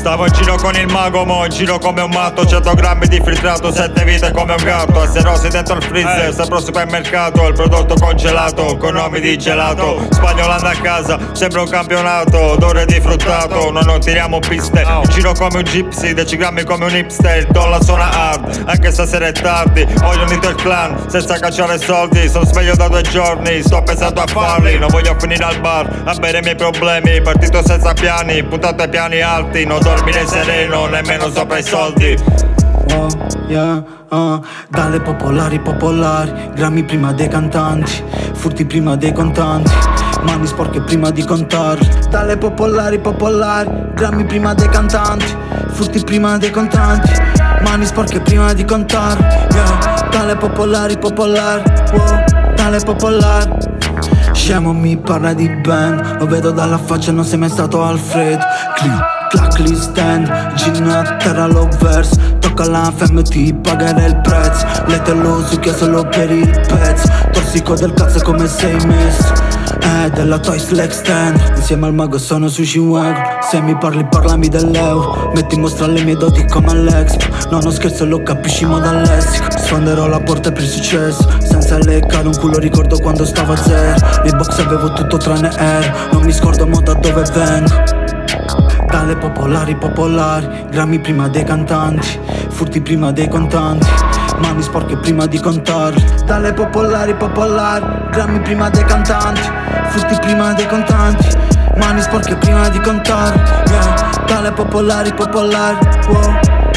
Stavo in giro con il mago, mo in giro come un matto. 100 grammi di filtrato, 7 vite come un gatto. Se rossi dentro il freezer, sembra un supermercato. Il prodotto congelato, con nomi di gelato. Spagnolando a casa, sembra un campionato. Odore di fruttato, noi non tiriamo piste. In giro come un gypsy, 10 grammi come un hipster. Il dollar suona hard, anche stasera è tardi. Voglio unito il clan, senza cacciare soldi. Sono sveglio da due giorni, sto pensando a farli. Non voglio finire al bar, a bere i miei problemi. Partito senza piani, puntato ai piani alti. Non dormire sereno, nemmeno sopra i soldi Oh, yeah, uh, dalle popolari popolari, grammi prima dei cantanti, furti prima dei contanti, mani sporche prima di contarli. Dalle popolari popolari, grammi prima dei cantanti, furti prima dei contanti, mani sporche prima di contarli. Yeah, dalle popolari popolari, wow, dalle popolari. Scemo mi parla di Ben Lo vedo dalla faccia non sei mai stato al freddo Click, clac, stand Gin a terra lo verse Tocca la femme ti pagherà il prezzo. Lei te lo succhia solo per il pezzo. Tossico del cazzo come sei messo. Eh, della Toys Stand Insieme al mago sono sushi wagon Se mi parli parlami dell'euro Metti in mostra le mie doti come all'Expo. No, non scherzo, lo capisci mo dal lessico. Sfonderò la porta per il successo. Senza leccare un culo ricordo quando stavo a zero. Nei box avevo tutto tranne air. Non mi scordo mo da dove vengo dalle popolari popolari, grammi prima dei cantanti, furti prima dei contanti, mani sporche prima di contarli. Dalle popolari popolari, grammi prima dei cantanti, furti prima dei contanti, mani sporche prima di contarli. Yeah. Dalle popolari popolari, wow.